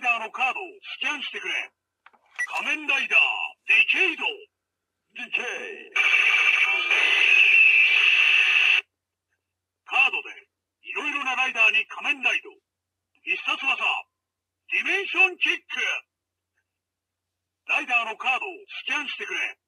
イダーのカードをスキャンしてくれ。仮面ライダー、ディケイド。ディケイ。カードで、いろいろなライダーに仮面ライド。必殺技、ディメンションキック。ライダーのカードをスキャンしてくれ。